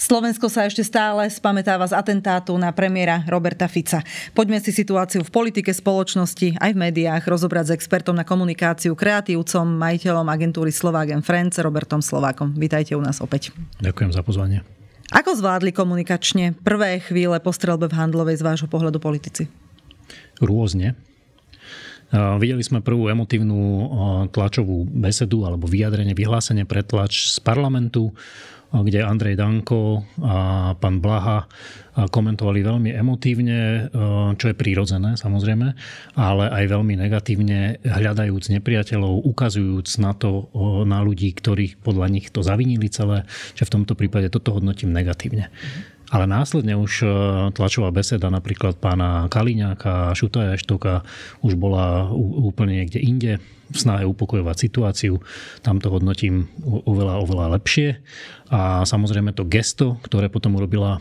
Slovensko sa ešte stále spamätáva z atentátu na premiéra Roberta Fica. Poďme si situáciu v politike, spoločnosti aj v médiách rozobrať s expertom na komunikáciu, kreatívcom, majiteľom agentúry Slovágen Friends, Robertom Slovákom. Vítajte u nás opäť. Ďakujem za pozvanie. Ako zvládli komunikačne prvé chvíle po strelbe v Handlovej z vášho pohľadu politici? Rôzne. Videli sme prvú emotívnu tlačovú besedu alebo vyjadrenie, vyhlásenie pre tlač z parlamentu kde Andrej Danko a pán Blaha komentovali veľmi emotívne, čo je prírodzené samozrejme, ale aj veľmi negatívne, hľadajúc nepriateľov, ukazujúc na to, na ľudí, ktorých podľa nich to zavinili celé, že v tomto prípade toto hodnotím negatívne. Ale následne už tlačová beseda napríklad pána Kaliňáka, Šutaja Štoka už bola úplne niekde inde v snahe upokojovať situáciu. Tam to hodnotím oveľa, oveľa lepšie. A samozrejme to gesto, ktoré potom urobila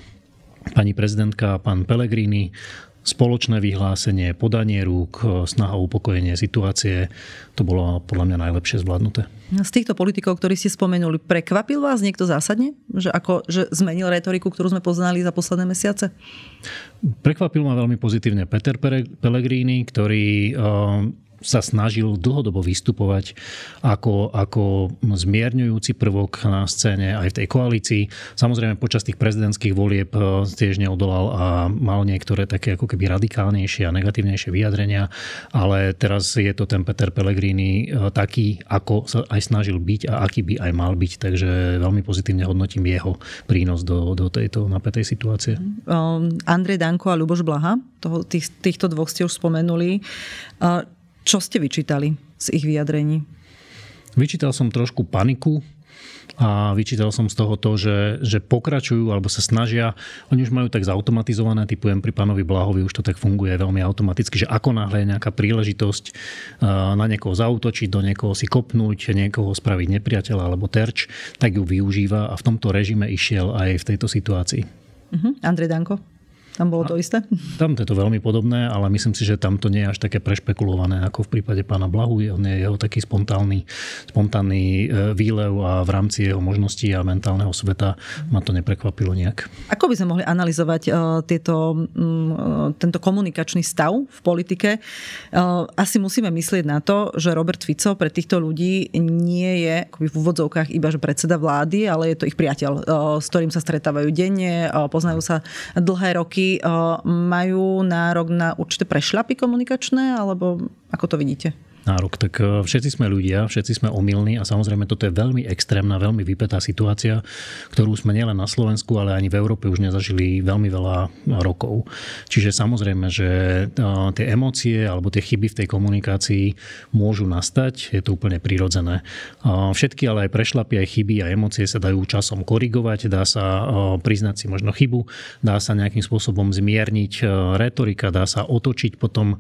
pani prezidentka a pán Pellegrini, spoločné vyhlásenie, podanie rúk, snaha o upokojenie situácie, to bolo podľa mňa najlepšie zvládnuté. Z týchto politikov, ktorí ste spomenuli, prekvapil vás niekto zásadne? Že, ako, že zmenil retoriku, ktorú sme poznali za posledné mesiace? Prekvapil ma veľmi pozitívne Peter Pellegrini, ktorý sa snažil dlhodobo vystupovať ako, ako zmierňujúci prvok na scéne aj v tej koalícii. Samozrejme počas tých prezidentských volieb eh, tiež neodolal a mal niektoré také ako keby radikálnejšie a negatívnejšie vyjadrenia, ale teraz je to ten Peter Pellegrini eh, taký, ako sa aj snažil byť a aký by aj mal byť, takže veľmi pozitívne hodnotím jeho prínos do, do tejto napätej situácie. Andrej Danko a Luboš Blaha, toho, tých, týchto dvoch ste už spomenuli. Uh, čo ste vyčítali z ich vyjadrení? Vyčítal som trošku paniku, a vyčítal som z toho to, že, že pokračujú alebo sa snažia, oni už majú tak zautomatizované, typujem pri pánovi Blahovi, už to tak funguje veľmi automaticky, že ako náhle je nejaká príležitosť na niekoho zautočiť, do niekoho si kopnúť, niekoho spraviť nepriateľa alebo terč, tak ju využíva a v tomto režime išiel aj v tejto situácii. Uh-huh. Andrej Danko? Tam bolo to isté? Tam je to veľmi podobné, ale myslím si, že tam to nie je až také prešpekulované ako v prípade pána Blahu. On je jeho taký spontánny, spontánny e, výlev a v rámci jeho možností a mentálneho sveta ma to neprekvapilo nejak. Ako by sme mohli analyzovať uh, tieto, um, tento komunikačný stav v politike? Asi musíme myslieť na to, že Robert Fico pre týchto ľudí nie je akoby v úvodzovkách iba že predseda vlády, ale je to ich priateľ, s ktorým sa stretávajú denne, poznajú sa dlhé roky majú nárok na určité prešlapy komunikačné, alebo ako to vidíte? Nárok. Tak e, všetci sme ľudia, všetci sme omylní a samozrejme toto je veľmi extrémna, veľmi vypetá situácia, ktorú sme nielen na Slovensku, ale ani v Európe už nezažili veľmi veľa rokov. Čiže samozrejme, že e, tie emócie alebo tie chyby v tej komunikácii môžu nastať, je to úplne prirodzené. E, všetky ale aj prešlapy, aj chyby a emócie sa dajú časom korigovať, dá sa priznať si možno chybu, dá sa nejakým spôsobom zmierniť retorika, dá sa otočiť potom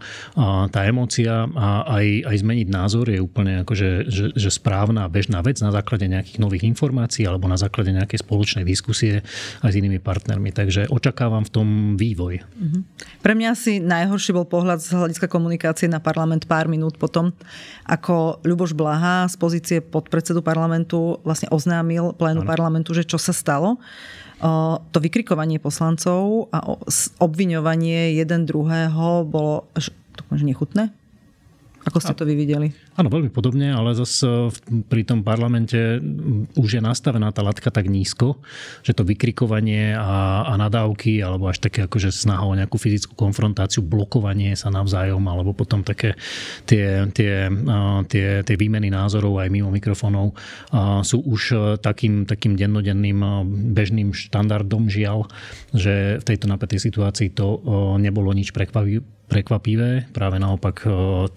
tá emócia a aj, aj zmeniť názor je úplne akože, že, že správna bežná vec na základe nejakých nových informácií alebo na základe nejakej spoločnej diskusie aj s inými partnermi. Takže očakávam v tom vývoj. Mm-hmm. Pre mňa si najhorší bol pohľad z hľadiska komunikácie na parlament pár minút potom, ako Ľuboš Blaha z pozície podpredsedu parlamentu vlastne oznámil plénu ano. parlamentu, že čo sa stalo to vykrikovanie poslancov a obviňovanie jeden druhého bolo až nechutné? Ako ste to vy videli? Áno, veľmi podobne, ale zase pri tom parlamente už je nastavená tá latka tak nízko, že to vykrikovanie a, a nadávky, alebo až také akože snaha o nejakú fyzickú konfrontáciu, blokovanie sa navzájom, alebo potom také tie, tie, tie, tie výmeny názorov aj mimo mikrofónov sú už takým, takým dennodenným bežným štandardom žiaľ, že v tejto napätej situácii to nebolo nič prekvapivé. Práve naopak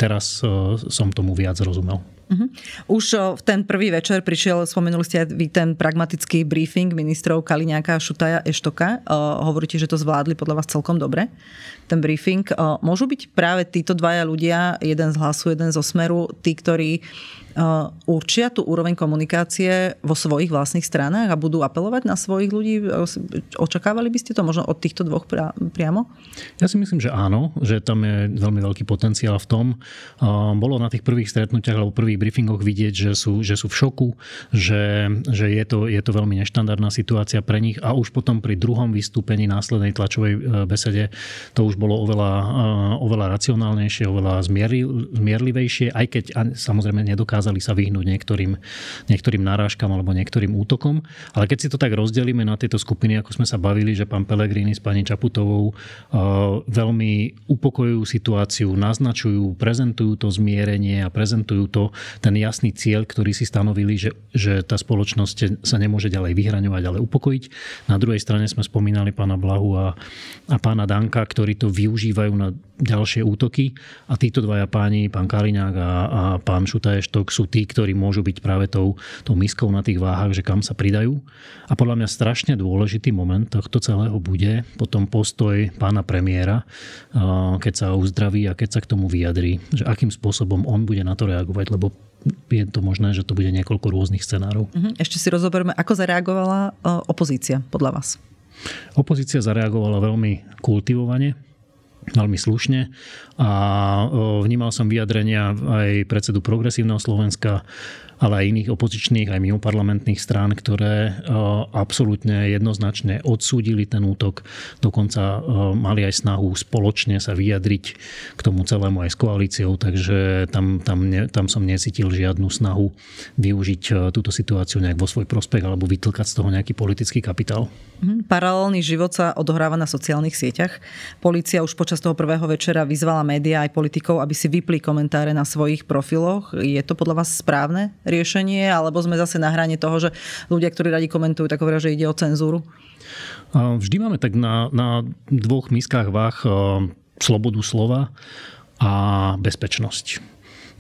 teraz som tomu viac rozumel. Uh-huh. Už v ten prvý večer prišiel, spomenuli ste aj vy ten pragmatický briefing ministrov Kaliňáka, Šutaja, Eštoka. Uh, hovoríte, že to zvládli podľa vás celkom dobre, ten briefing. Uh, môžu byť práve títo dvaja ľudia, jeden z hlasu, jeden zo smeru, tí, ktorí určia tú úroveň komunikácie vo svojich vlastných stranách a budú apelovať na svojich ľudí? Očakávali by ste to možno od týchto dvoch priamo? Ja si myslím, že áno, že tam je veľmi veľký potenciál v tom. Bolo na tých prvých stretnutiach alebo prvých briefingoch vidieť, že sú, že sú v šoku, že, že je, to, je to veľmi neštandardná situácia pre nich a už potom pri druhom vystúpení následnej tlačovej e, besede to už bolo oveľa, oveľa racionálnejšie, oveľa zmierlivejšie, aj keď samozrejme nedokázali sa vyhnúť niektorým, niektorým narážkam alebo niektorým útokom. Ale keď si to tak rozdelíme na tieto skupiny, ako sme sa bavili, že pán Pelegrini s pani Čaputovou veľmi upokojujú situáciu, naznačujú, prezentujú to zmierenie a prezentujú to ten jasný cieľ, ktorý si stanovili, že, že tá spoločnosť sa nemôže ďalej vyhraňovať, ale upokojiť. Na druhej strane sme spomínali pána Blahu a, a pána Danka, ktorí to využívajú na ďalšie útoky a títo dvaja páni, pán Kaliňák a, a pán Šutaještok sú tí, ktorí môžu byť práve tou, tou miskou na tých váhach, že kam sa pridajú. A podľa mňa strašne dôležitý moment tohto celého bude potom postoj pána premiéra, keď sa uzdraví a keď sa k tomu vyjadrí, že akým spôsobom on bude na to reagovať, lebo je to možné, že to bude niekoľko rôznych scenárov. Mhm. Ešte si rozoberme, ako zareagovala opozícia podľa vás? Opozícia zareagovala veľmi kultivovane veľmi slušne a vnímal som vyjadrenia aj predsedu Progresívneho Slovenska ale aj iných opozičných, aj mimo parlamentných strán, ktoré absolútne jednoznačne odsúdili ten útok. Dokonca mali aj snahu spoločne sa vyjadriť k tomu celému aj s koalíciou, takže tam, tam, ne, tam som necítil žiadnu snahu využiť túto situáciu nejak vo svoj prospech alebo vytlkať z toho nejaký politický kapitál. Mhm. Paralelný život sa odohráva na sociálnych sieťach. Polícia už počas toho prvého večera vyzvala médiá aj politikov, aby si vypli komentáre na svojich profiloch. Je to podľa vás správne riešenie, alebo sme zase na hrane toho, že ľudia, ktorí radi komentujú, tak hovoria, že ide o cenzúru? Vždy máme tak na, na dvoch miskách váh slobodu slova a bezpečnosť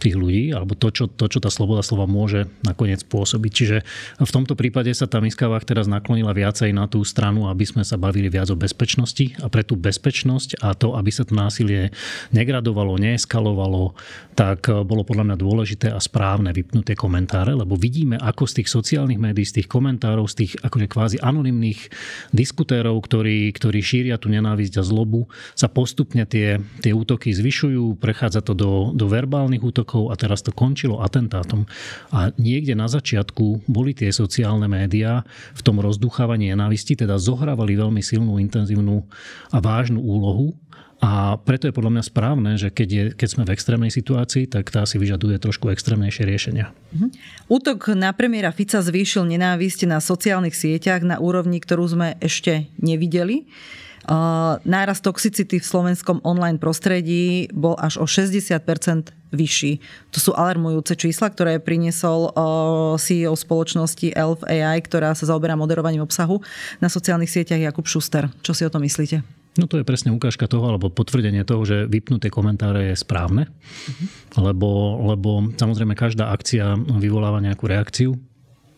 tých ľudí, alebo to, čo, to, čo tá sloboda slova môže nakoniec pôsobiť. Čiže v tomto prípade sa tá Miskavách teraz naklonila viacej na tú stranu, aby sme sa bavili viac o bezpečnosti a pre tú bezpečnosť a to, aby sa to násilie negradovalo, neeskalovalo, tak bolo podľa mňa dôležité a správne vypnúť tie komentáre, lebo vidíme, ako z tých sociálnych médií, z tých komentárov, z tých akože kvázi anonimných diskutérov, ktorí, ktorí šíria tú nenávisť a zlobu, sa postupne tie, tie útoky zvyšujú, prechádza to do, do verbálnych útokov, rokov a teraz to končilo atentátom. A niekde na začiatku boli tie sociálne médiá v tom rozduchávaní nenávisti, teda zohrávali veľmi silnú, intenzívnu a vážnu úlohu. A preto je podľa mňa správne, že keď, je, keď sme v extrémnej situácii, tak tá si vyžaduje trošku extrémnejšie riešenia. Uh-huh. Útok na premiéra Fica zvýšil nenávisť na sociálnych sieťach na úrovni, ktorú sme ešte nevideli. Náraz toxicity v slovenskom online prostredí bol až o 60% vyšší. To sú alarmujúce čísla, ktoré priniesol CEO spoločnosti Elf AI, ktorá sa zaoberá moderovaním obsahu na sociálnych sieťach Jakub Šuster. Čo si o tom myslíte? No to je presne ukážka toho, alebo potvrdenie toho, že vypnuté komentáre je správne, uh-huh. lebo, lebo samozrejme každá akcia vyvoláva nejakú reakciu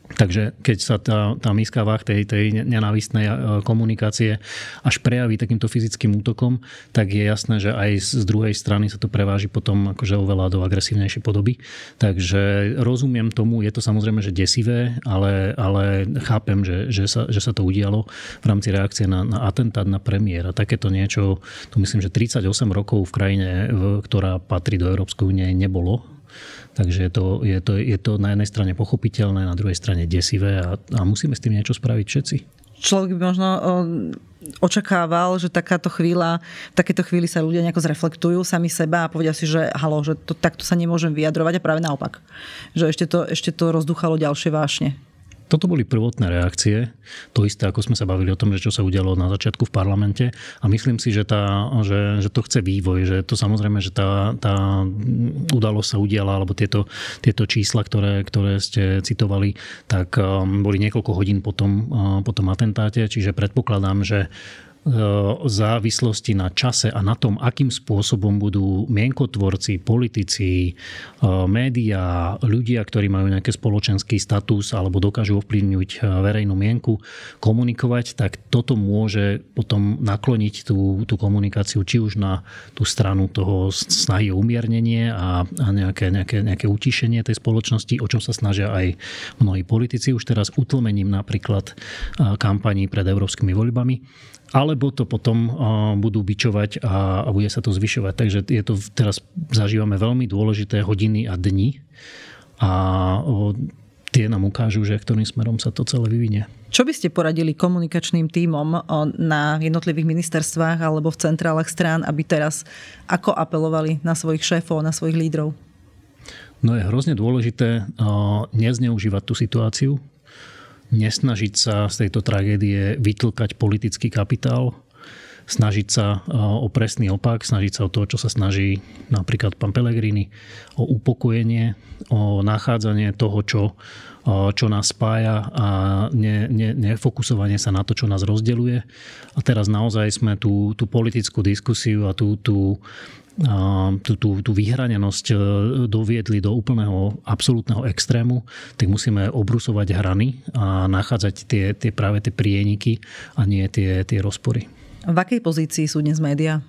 Takže keď sa tá, tá miska váh tej, tej nenávistnej e, komunikácie až prejaví takýmto fyzickým útokom, tak je jasné, že aj z druhej strany sa to preváži potom akože oveľa do agresívnejšej podoby. Takže rozumiem tomu, je to samozrejme, že desivé, ale, ale chápem, že, že, sa, že sa to udialo v rámci reakcie na, na atentát na premiéra. Takéto niečo, tu myslím, že 38 rokov v krajine, ktorá patrí do Európskej únie, nebolo Takže je to, je, to, je to na jednej strane pochopiteľné, na druhej strane desivé a, a musíme s tým niečo spraviť všetci. Človek by možno očakával, že takáto chvíľa, v takéto chvíli sa ľudia nejako zreflektujú sami seba a povedia si, že halo, že to, takto sa nemôžem vyjadrovať a práve naopak. Že ešte to, ešte to rozduchalo ďalšie vášne. Toto boli prvotné reakcie, to isté, ako sme sa bavili o tom, že čo sa udialo na začiatku v parlamente. A myslím si, že, tá, že, že to chce vývoj, že to samozrejme, že tá, tá udalosť sa udiala, alebo tieto, tieto čísla, ktoré, ktoré ste citovali, tak um, boli niekoľko hodín po tom, uh, po tom atentáte, čiže predpokladám, že závislosti na čase a na tom, akým spôsobom budú mienkotvorci, politici, médiá, ľudia, ktorí majú nejaký spoločenský status alebo dokážu ovplyvniť verejnú mienku, komunikovať, tak toto môže potom nakloniť tú, tú komunikáciu či už na tú stranu toho snahy o umiernenie a, a nejaké, nejaké, nejaké utišenie tej spoločnosti, o čom sa snažia aj mnohí politici. Už teraz utlmením napríklad kampaní pred európskymi voľbami alebo to potom budú bičovať a, a bude sa to zvyšovať. Takže je to, teraz zažívame veľmi dôležité hodiny a dni a tie nám ukážu, že ktorým smerom sa to celé vyvinie. Čo by ste poradili komunikačným tímom na jednotlivých ministerstvách alebo v centrálach strán, aby teraz ako apelovali na svojich šéfov, na svojich lídrov? No je hrozne dôležité nezneužívať tú situáciu, nesnažiť sa z tejto tragédie vytlkať politický kapitál, snažiť sa e, o presný opak, snažiť sa o to, čo sa snaží napríklad pán Pellegrini, o upokojenie, o nachádzanie toho, čo, e, čo nás spája a ne, ne, nefokusovanie sa na to, čo nás rozdeluje. A teraz naozaj sme tú, tú politickú diskusiu a tú, tú tú, tú, tú vyhranenosť e, doviedli do úplného absolútneho extrému, tak musíme obrusovať hrany a nachádzať tie, tie práve tie prieniky a nie tie, tie rozpory. V akej pozícii sú dnes médiá?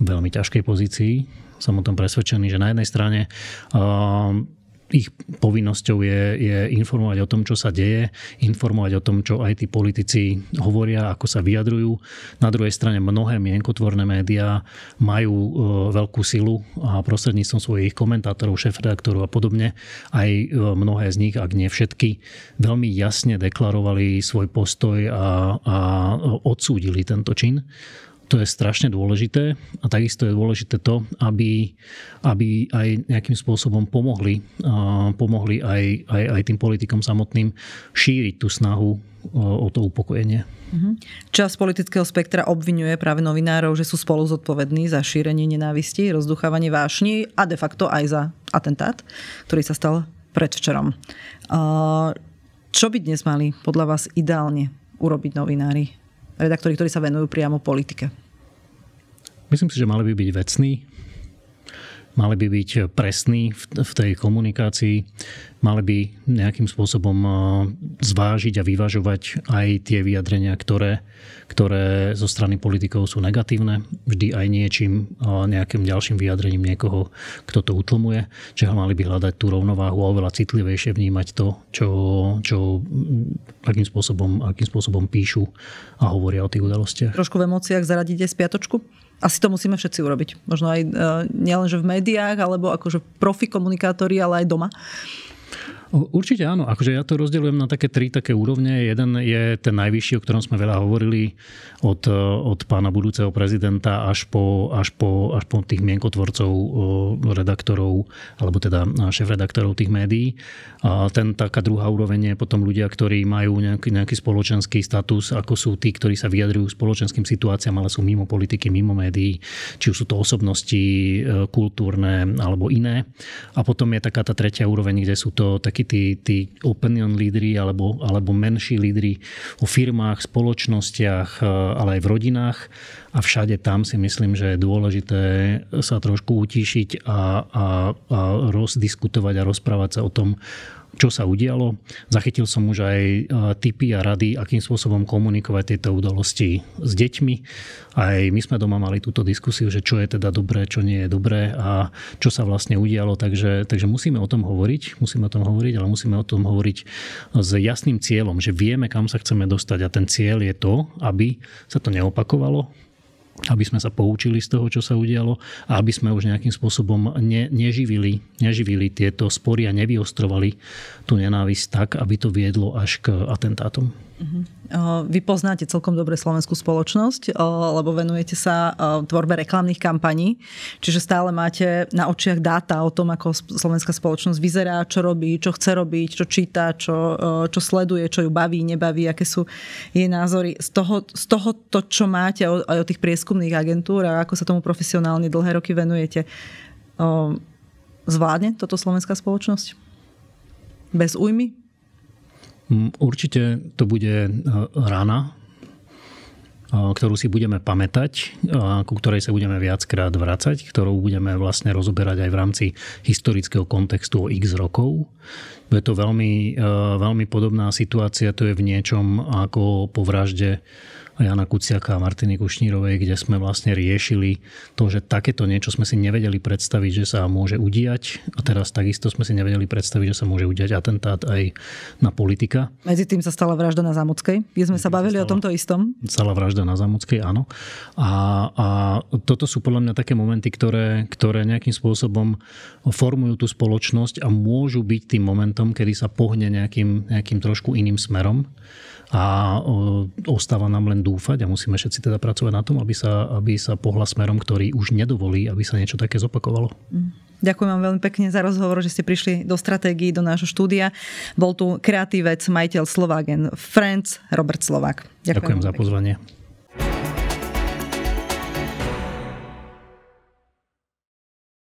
Veľmi ťažkej pozícii. Som o tom presvedčený, že na jednej strane ich povinnosťou je, je informovať o tom, čo sa deje, informovať o tom, čo aj tí politici hovoria, ako sa vyjadrujú. Na druhej strane mnohé mienkotvorné médiá majú e, veľkú silu a prostredníctvom svojich komentátorov, šéf-redaktorov a podobne, aj e, mnohé z nich, ak nie všetky, veľmi jasne deklarovali svoj postoj a, a odsúdili tento čin to je strašne dôležité a takisto je dôležité to, aby, aby aj nejakým spôsobom pomohli, pomohli aj, aj, aj tým politikom samotným šíriť tú snahu o to upokojenie. Mhm. Čas politického spektra obvinuje práve novinárov, že sú spolu zodpovední za šírenie nenávisti, rozduchávanie vášni a de facto aj za atentát, ktorý sa stal predvčerom. Čo by dnes mali podľa vás ideálne urobiť novinári? Redaktori, ktorí sa venujú priamo politike? Myslím si, že mali by byť vecní, mali by byť presní v tej komunikácii, mali by nejakým spôsobom eh, zvážiť a vyvažovať aj tie vyjadrenia, ktoré, ktoré zo strany politikov sú negatívne, vždy aj niečím, eh, nejakým ďalším vyjadrením niekoho, kto to utlmuje. Čiže mali by hľadať tú rovnováhu a oveľa citlivejšie vnímať to, čo, čo akým, spôsobom, akým spôsobom píšu a hovoria o tých udalostiach. Trošku v emóciách zaradiť spiatočku? Asi to musíme všetci urobiť. Možno aj e, nielenže v médiách, alebo akože profi komunikátori, ale aj doma. Určite áno. Akože ja to rozdeľujem na také tri také úrovne. Jeden je ten najvyšší, o ktorom sme veľa hovorili, od, od pána budúceho prezidenta až po, až po, až po tých mienkotvorcov, redaktorov, alebo teda šéf-redaktorov tých médií. A ten, taká druhá úroveň je potom ľudia, ktorí majú nejaký, nejaký spoločenský status, ako sú tí, ktorí sa vyjadrujú spoločenským situáciám, ale sú mimo politiky, mimo médií, či už sú to osobnosti e, kultúrne alebo iné. A potom je taká tá tretia úroveň, kde sú to takí tí, tí opinion lídry alebo, alebo menší lídry o firmách, spoločnostiach, e, ale aj v rodinách. A všade tam si myslím, že je dôležité sa trošku utíšiť a, a, a rozdiskutovať a rozprávať sa o tom, čo sa udialo. Zachytil som už aj e, tipy a rady, akým spôsobom komunikovať tieto udalosti s deťmi. Aj my sme doma mali túto diskusiu, že čo je teda dobré, čo nie je dobré a čo sa vlastne udialo. Takže, takže musíme o tom hovoriť, musíme o tom hovoriť, ale musíme o tom hovoriť s jasným cieľom, že vieme, kam sa chceme dostať a ten cieľ je to, aby sa to neopakovalo, aby sme sa poučili z toho, čo sa udialo a aby sme už nejakým spôsobom ne, neživili, neživili tieto spory a nevyostrovali tú nenávisť tak, aby to viedlo až k atentátom. Uh-huh. Vy poznáte celkom dobre slovenskú spoločnosť, lebo venujete sa tvorbe reklamných kampaní, čiže stále máte na očiach dáta o tom, ako slovenská spoločnosť vyzerá, čo robí, čo chce robiť, čo číta, čo, čo sleduje, čo ju baví, nebaví, aké sú jej názory. Z toho, z toho to, čo máte aj o tých prieskumných agentúr a ako sa tomu profesionálne dlhé roky venujete, zvládne toto slovenská spoločnosť? Bez újmy? Určite to bude e, rana. ktorú si budeme pamätať, ku ktorej sa budeme viackrát vracať, ktorú budeme vlastne rozoberať aj v rámci historického kontextu o x rokov. Je to veľmi, veľmi podobná situácia, to je v niečom ako po vražde Jana Kuciaka a Martiny Kušnírovej, kde sme vlastne riešili to, že takéto niečo sme si nevedeli predstaviť, že sa môže udiať a teraz takisto sme si nevedeli predstaviť, že sa môže udiať atentát aj na politika. Medzi tým sa stala vražda na Zamockej, kde sme Medzi sa bavili stala, o tomto istom. Stala vražda na Zamockej, áno. A, a toto sú podľa mňa také momenty, ktoré, ktoré nejakým spôsobom formujú tú spoločnosť a môžu byť tým momentom, kedy sa pohne nejakým, nejakým trošku iným smerom a ostáva nám len dúfať a musíme všetci teda pracovať na tom, aby sa, aby sa pohla smerom, ktorý už nedovolí, aby sa niečo také zopakovalo. Mm. Ďakujem vám veľmi pekne za rozhovor, že ste prišli do stratégií, do nášho štúdia. Bol tu kreatívec, majiteľ Slovagen Friends, Robert Slovák. Ďakujem, Ďakujem za pozvanie.